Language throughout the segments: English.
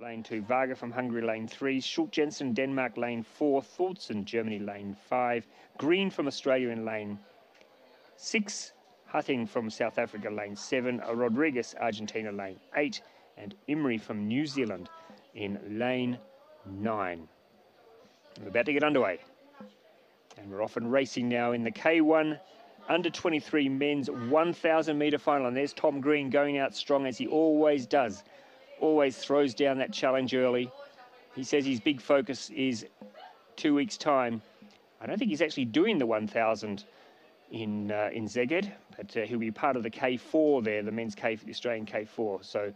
lane two, Varga from Hungary, lane three, Schultz Jensen, Denmark, lane four, Thordsen, Germany, lane five, Green from Australia in lane six, Hutting from South Africa, lane seven, Rodriguez, Argentina, lane eight, and Imrie from New Zealand in lane nine. We're about to get underway. And we're off and racing now in the K1 under 23 men's 1,000 metre final. And there's Tom Green going out strong as he always does. Always throws down that challenge early. He says his big focus is two weeks' time. I don't think he's actually doing the 1,000 in uh, in Szeged, but uh, he'll be part of the K4 there, the men's K, the Australian K4. So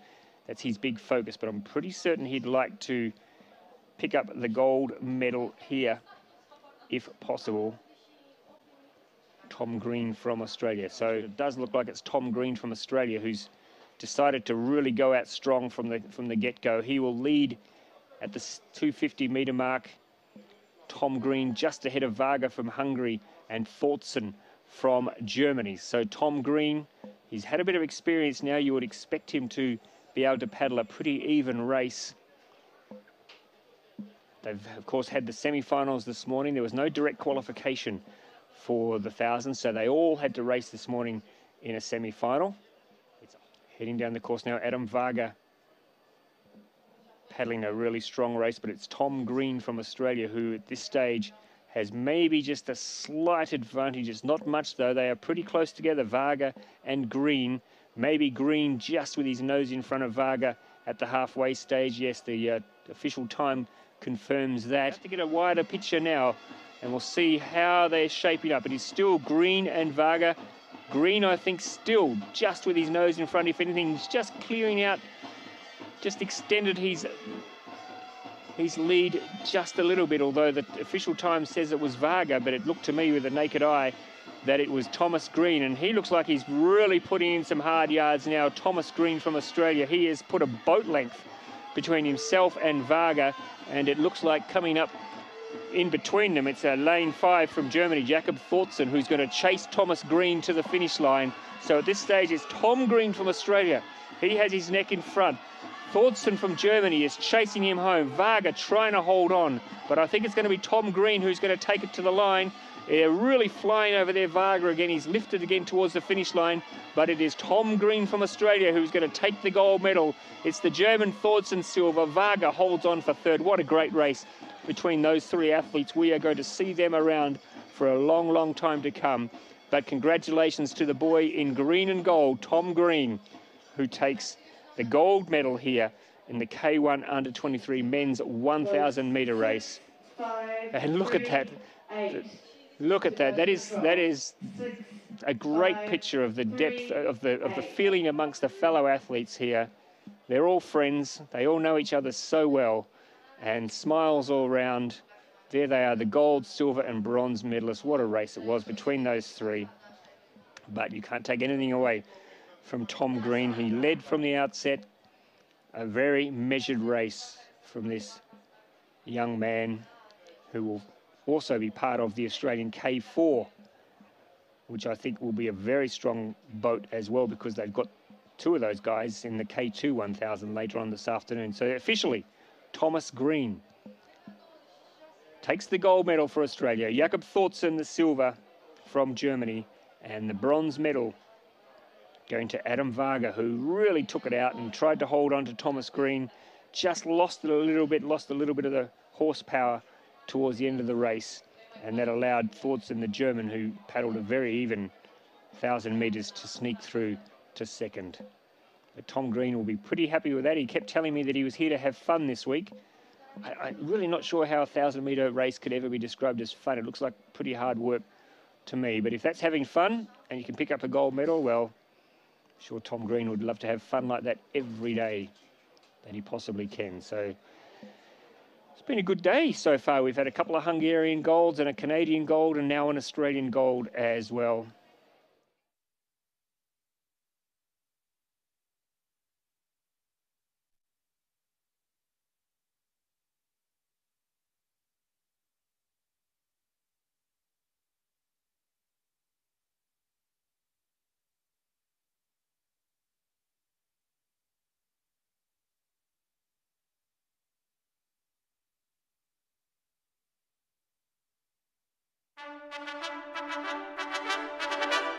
that's his big focus. But I'm pretty certain he'd like to pick up the gold medal here, if possible. Tom Green from Australia. So it does look like it's Tom Green from Australia who's decided to really go out strong from the from the get-go. He will lead at the 250 meter mark. Tom Green just ahead of Varga from Hungary and Thordsen from Germany. So Tom Green, he's had a bit of experience now. You would expect him to be able to paddle a pretty even race. They've, of course, had the semi-finals this morning. There was no direct qualification for the 1,000, so they all had to race this morning in a semi-final. Heading down the course now, Adam Varga paddling a really strong race, but it's Tom Green from Australia who at this stage has maybe just a slight advantage. It's not much though. They are pretty close together, Varga and Green. Maybe Green just with his nose in front of Varga at the halfway stage. Yes, the uh, official time confirms that. Have to get a wider picture now and we'll see how they're shaping up. It is still Green and Varga. Green, I think, still just with his nose in front. If anything, he's just clearing out, just extended his his lead just a little bit, although the official time says it was Varga, but it looked to me with the naked eye that it was Thomas Green, and he looks like he's really putting in some hard yards now. Thomas Green from Australia, he has put a boat length between himself and Varga, and it looks like coming up in between them, it's a lane five from Germany, Jakob Thordsen, who's going to chase Thomas Green to the finish line. So at this stage, it's Tom Green from Australia. He has his neck in front. Thordsen from Germany is chasing him home. Varga trying to hold on, but I think it's going to be Tom Green who's going to take it to the line. They're really flying over there, Varga again. He's lifted again towards the finish line, but it is Tom Green from Australia who's going to take the gold medal. It's the German Thordsen silver. Varga holds on for third. What a great race between those three athletes. We are going to see them around for a long, long time to come. But congratulations to the boy in green and gold, Tom Green, who takes the gold medal here in the K1 under 23 men's 1,000 meter race. And look at that. Look at that. That is that is a great picture of the depth of the of the feeling amongst the fellow athletes here. They're all friends. They all know each other so well, and smiles all around. There they are, the gold, silver, and bronze medalists. What a race it was between those three. But you can't take anything away from Tom Green. He led from the outset a very measured race from this young man who will also be part of the Australian K4, which I think will be a very strong boat as well because they've got two of those guys in the K2 1000 later on this afternoon. So officially, Thomas Green takes the gold medal for Australia. Jakob Thordsen, the silver from Germany, and the bronze medal going to Adam Varga, who really took it out and tried to hold on to Thomas Green. Just lost it a little bit, lost a little bit of the horsepower towards the end of the race. And that allowed Thordsen, the German, who paddled a very even 1,000 metres, to sneak through to second. But Tom Green will be pretty happy with that. He kept telling me that he was here to have fun this week. I, am really not sure how a 1,000 metre race could ever be described as fun. It looks like pretty hard work to me. But if that's having fun and you can pick up a gold medal, well, sure Tom Green would love to have fun like that every day that he possibly can. So it's been a good day so far. We've had a couple of Hungarian golds and a Canadian gold and now an Australian gold as well. Thank you.